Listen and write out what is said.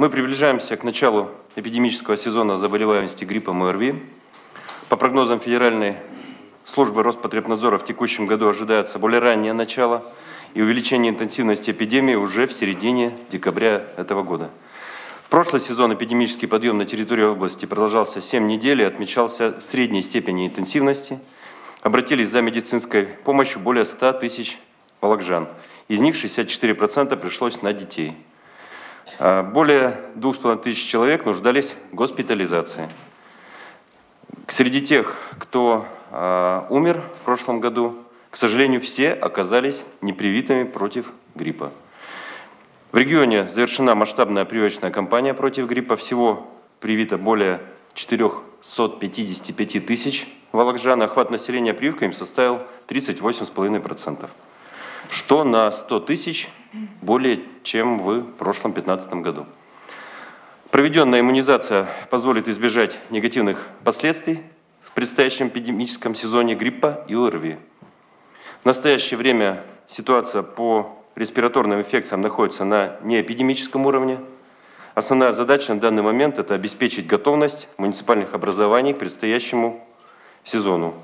Мы приближаемся к началу эпидемического сезона заболеваемости гриппом и ОРВИ. По прогнозам Федеральной службы Роспотребнадзора в текущем году ожидается более раннее начало и увеличение интенсивности эпидемии уже в середине декабря этого года. В прошлый сезон эпидемический подъем на территории области продолжался 7 недель и отмечался средней степени интенсивности. Обратились за медицинской помощью более 100 тысяч волокжан. Из них 64% пришлось на детей. А, более 2,5 тысяч человек нуждались в госпитализации. Среди тех, кто э, умер в прошлом году, к сожалению, все оказались непривитыми против гриппа. В регионе завершена масштабная прививочная кампания против гриппа. Всего привито более 455 тысяч волокжан. Охват населения прививками составил 38,5%, что на 100 тысяч более чем в прошлом 2015 году. Проведенная иммунизация позволит избежать негативных последствий в предстоящем эпидемическом сезоне гриппа и ОРВИ. В настоящее время ситуация по респираторным инфекциям находится на неэпидемическом уровне. Основная задача на данный момент – это обеспечить готовность муниципальных образований к предстоящему сезону.